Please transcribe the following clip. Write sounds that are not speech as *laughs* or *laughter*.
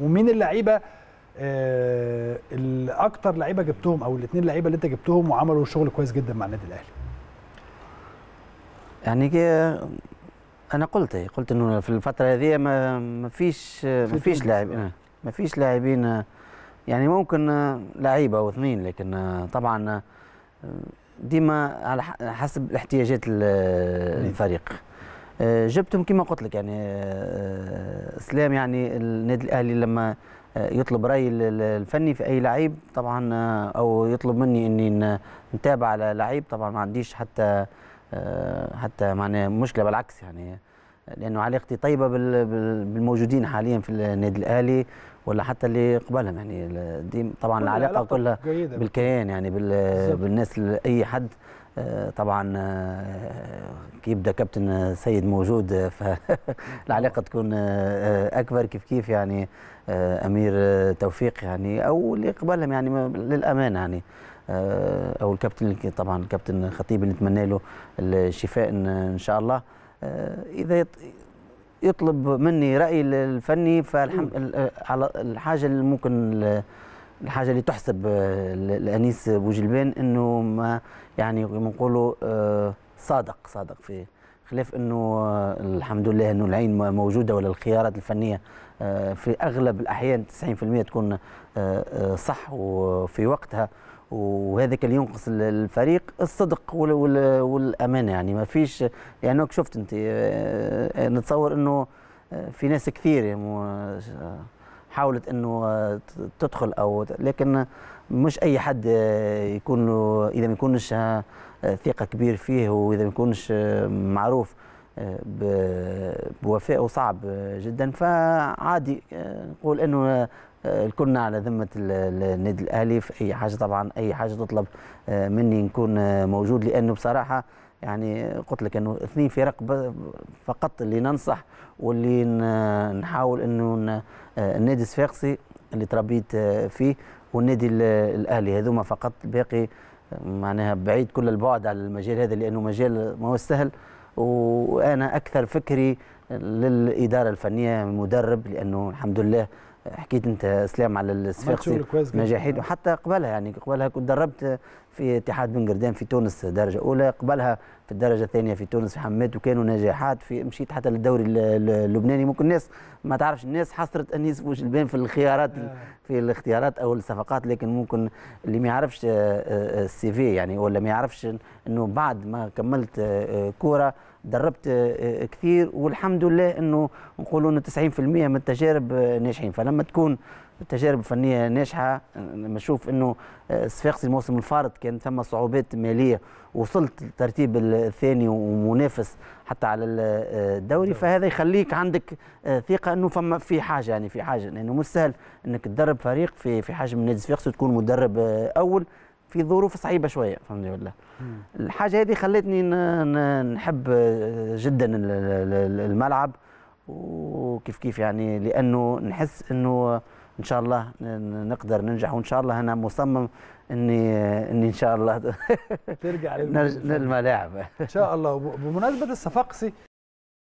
ومين اللعيبة آه الأكتر لعيبة جبتهم أو الاثنين لعيبة اللي أنت جبتهم وعملوا شغل كويس جدا مع النادي الأهلي؟ يعني أنا قلت قلت إنه في الفترة هذه ما ما فيش ما فيش. لاعب آه، ما فيش لاعبين يعني ممكن آه، لعيبة أو اثنين لكن آه، طبعا آه، ديما على حسب الاحتياجات ال- الفريق. آه، جبتهم كما قلت لك يعني آه، اسلام يعني النادي الأهلي لما آه، يطلب رأي ال- ال- الفني في أي لعيب طبعا آه، أو يطلب مني إني نتابع على لعيب طبعا ما عنديش حتى آه، حتى معناه مشكلة بالعكس يعني لأنه علاقتي طيبة بال- بال- بالموجودين حاليا في النادي الأهلي ولا حتى اللي قبلهم. يعني دي طبعا العلاقة كلها جيدة. بالكيان يعني. بالناس ال- أي حد. آه، طبعا آه، كي يبدا كابتن سيد موجود آه، فالعلاقه *laughs* تكون أكبر. كيف كيف يعني أمير توفيق يعني أو اللي قبلهم يعني ما- للأمانة يعني. أو الكابتن طبعا الكابتن خطيب نتمنى له الشفاء إن شاء الله. إذا يط- يطلب مني رايي الفني فالحمد على الحاجة اللي ممكن ال- الحاجة اللي تحسب آه، ل- لأنيس بوجلبان إنه ما يعني بنقولوا آه، صادق صادق في خلاف إنه آه، الحمد لله إنه العين موجودة ولا الخيارات الفنية آه، في أغلب الأحيان 90% تكون آه، آه، صح وفي وقتها. وهذاك اللي ينقص ال- الفريق الصدق وال- وال- والأمانة يعني. ما فيش يعني شفت انت آه، نتصور انه آه، في ناس كثير يعني آه، حاولت انه آه، تدخل أو لكن مش أي حد آه، يكون إذا ما يكونش آه، آه، ثقة كبير فيه وإذا ما يكونش آه، معروف. آه، بوفائه صعب جدا. فعادي آه، نقول إنه آه، كنا على ذمة ال- ال- النادي الأهلي. في أي حاجة طبعا أي حاجة تطلب آه، مني نكون موجود. لأنه بصراحة يعني قلت لك إنه اثنين فرق فقط اللي ننصح واللي نحاول إنه النادي الصفاقسي اللي تربيت فيه والنادي ال- الأهلي. هذوما فقط الباقي آه، معناها بعيد كل البعد على المجال هذا لأنه مجال ما هو سهل. وأنا أكثر فكري للإدارة الفنية مدرب لأنه الحمد لله حكيت انت اسلام على الصفاقسي نجاحين وحتى قبلها يعني قبلها كنت دربت في اتحاد بن قردان في تونس درجة أولى قبلها في الدرجة الثانية في تونس في حماد وكانوا نجاحات في مشيت حتى للدوري ال- ال- اللبناني. ممكن الناس ما تعرفش الناس حصرت انيس بوجلبان في الخيارات آه. في الاختيارات أو الصفقات لكن ممكن اللي ما يعرفش آه، آه، السي في يعني ولا ما يعرفش إنه بعد ما كملت كورة دربت كثير. والحمد لله إنه نقولوا إنه 90% من التجارب ناجحين. فلما تكون التجارب الفنيه ناجحة لما أشوف إنه آه، صفاقسي الموسم الفارط كان ثم صعوبات مالية وصلت الترتيب الثاني ومنافس حتى على آه، الدوري فهذا يخليك عندك آه، ثقة إنه فما في حاجة يعني في حاجة لأنه مش سهل إنك تدرب فريق في في حجم نادي صفاقسي وتكون مدرب أول في ظروف صعيبة شوية الحمد لله مم. الحاجة هذه خلتني نحب جدا ال- ال- ال- الملعب وكيف كيف يعني لأنه نحس إنه إن شاء الله ن- نقدر ننجح وإن شاء الله أنا مصمم إني إني إن شاء الله ترجع للملاعب. إن شاء الله. بمناسبة الصفاقسي